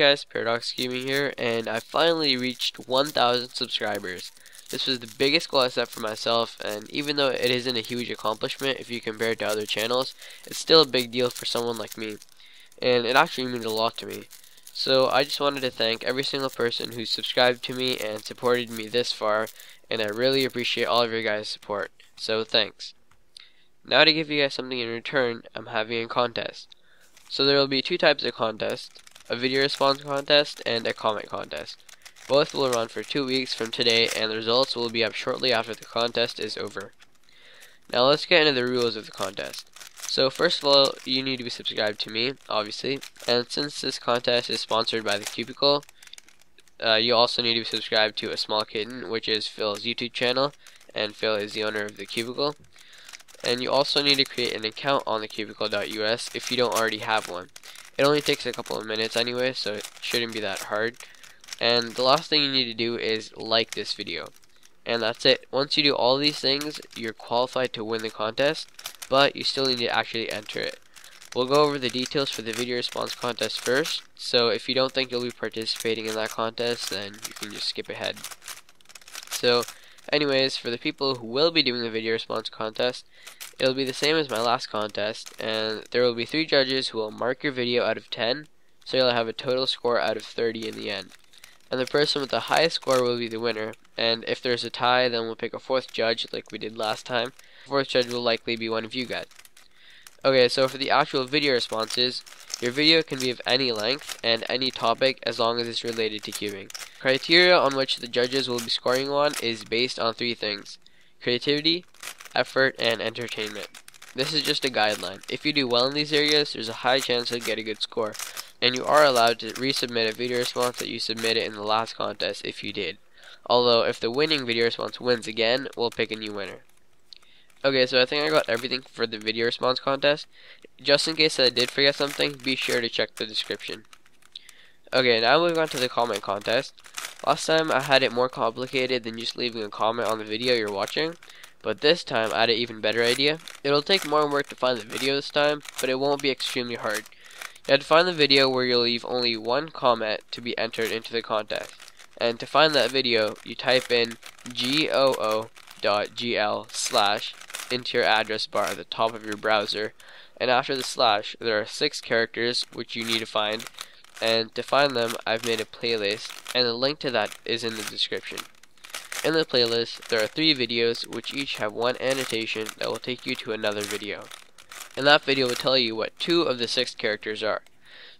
guys, Paradox Cubing here, and I finally reached 1,000 subscribers. This was the biggest goal I set for myself, and even though it isn't a huge accomplishment if you compare it to other channels, it's still a big deal for someone like me, and it actually means a lot to me. So I just wanted to thank every single person who subscribed to me and supported me this far, and I really appreciate all of your guys' support, so thanks. Now to give you guys something in return, I'm having a contest. So there will be two types of contests a video response contest, and a comment contest. Both will run for two weeks from today, and the results will be up shortly after the contest is over. Now let's get into the rules of the contest. So first of all, you need to be subscribed to me, obviously, and since this contest is sponsored by the Cubicle, uh, you also need to be subscribed to a small kitten, which is Phil's YouTube channel, and Phil is the owner of the Cubicle. And you also need to create an account on the cubicle.us if you don't already have one. It only takes a couple of minutes anyway, so it shouldn't be that hard. And the last thing you need to do is like this video. And that's it. Once you do all these things, you're qualified to win the contest, but you still need to actually enter it. We'll go over the details for the video response contest first, so if you don't think you'll be participating in that contest, then you can just skip ahead. So, anyways, for the people who will be doing the video response contest, It'll be the same as my last contest, and there will be three judges who will mark your video out of 10, so you'll have a total score out of 30 in the end. And the person with the highest score will be the winner, and if there's a tie, then we'll pick a fourth judge like we did last time. The fourth judge will likely be one of you guys. Okay, so for the actual video responses, your video can be of any length and any topic as long as it's related to cubing. Criteria on which the judges will be scoring on is based on three things. Creativity, effort, and entertainment. This is just a guideline. If you do well in these areas, there's a high chance you'll get a good score, and you are allowed to resubmit a video response that you submitted in the last contest if you did. Although, if the winning video response wins again, we'll pick a new winner. Okay, so I think I got everything for the video response contest. Just in case I did forget something, be sure to check the description. Okay, now moving on to the comment contest. Last time I had it more complicated than just leaving a comment on the video you're watching. But this time, I had an even better idea. It'll take more work to find the video this time, but it won't be extremely hard. You have to find the video where you'll leave only one comment to be entered into the contest. And to find that video, you type in goo.gl slash into your address bar at the top of your browser. And after the slash, there are six characters which you need to find. And to find them, I've made a playlist, and the link to that is in the description. In the playlist, there are three videos which each have one annotation that will take you to another video. And that video will tell you what two of the six characters are.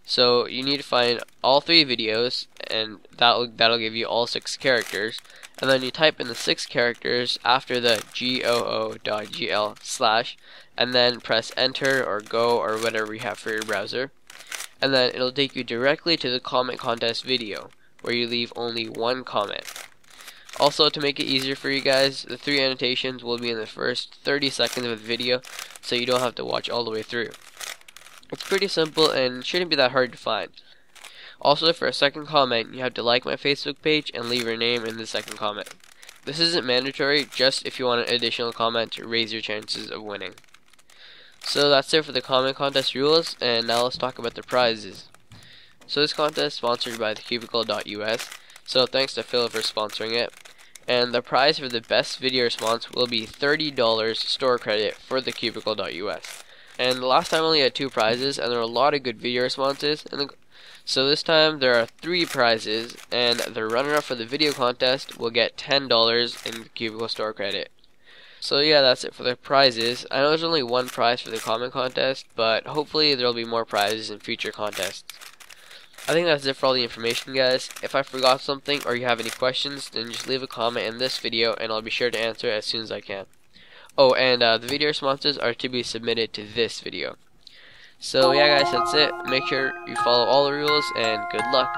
So you need to find all three videos and that'll that'll give you all six characters. And then you type in the six characters after the goo.gl slash and then press enter or go or whatever you have for your browser. And then it'll take you directly to the comment contest video where you leave only one comment. Also, to make it easier for you guys, the three annotations will be in the first 30 seconds of the video, so you don't have to watch all the way through. It's pretty simple and shouldn't be that hard to find. Also, for a second comment, you have to like my Facebook page and leave your name in the second comment. This isn't mandatory, just if you want an additional comment to raise your chances of winning. So that's it for the comment contest rules, and now let's talk about the prizes. So this contest is sponsored by thecubicle.us, so thanks to Phil for sponsoring it. And the prize for the best video response will be $30 store credit for the cubicle.us. And the last time I only had two prizes, and there were a lot of good video responses. And so this time there are three prizes, and the runner-up for the video contest will get $10 in the cubicle store credit. So yeah, that's it for the prizes. I know there's only one prize for the comment contest, but hopefully there will be more prizes in future contests. I think that's it for all the information guys. If I forgot something or you have any questions, then just leave a comment in this video and I'll be sure to answer as soon as I can. Oh, and uh, the video responses are to be submitted to this video. So yeah guys, that's it. Make sure you follow all the rules and good luck.